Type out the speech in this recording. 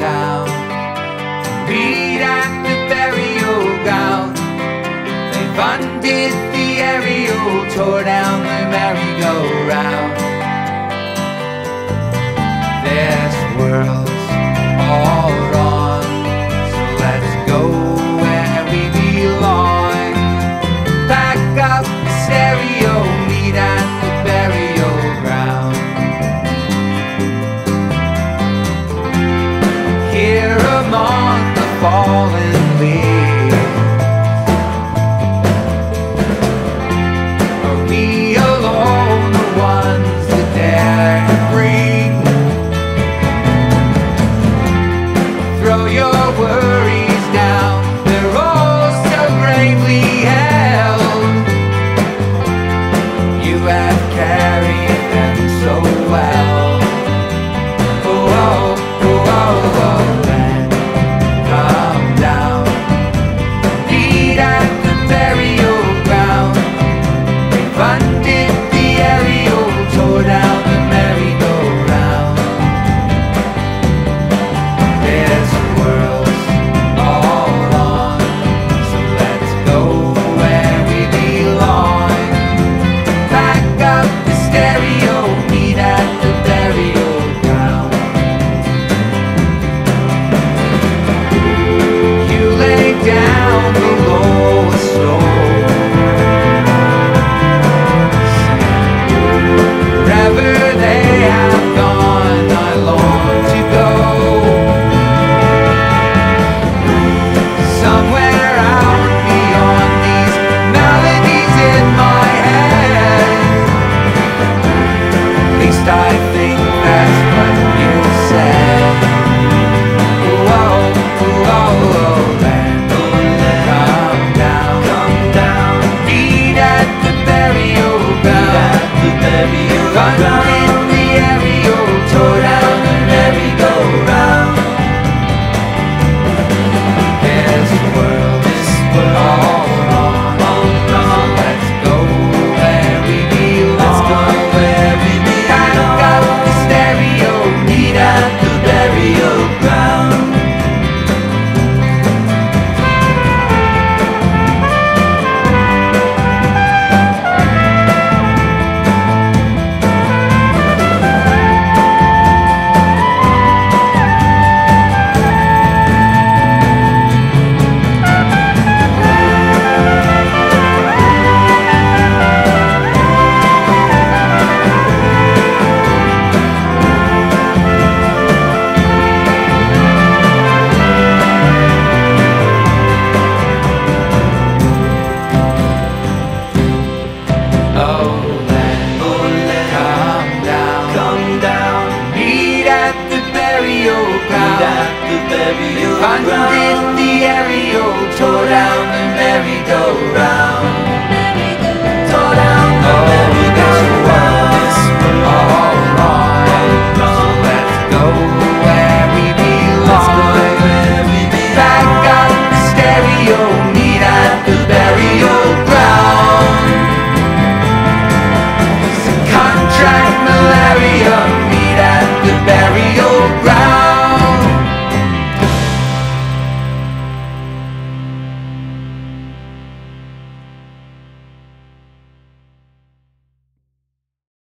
Down. At the burial ground. The aerial, tore down the merry-go-round. Wrong. back.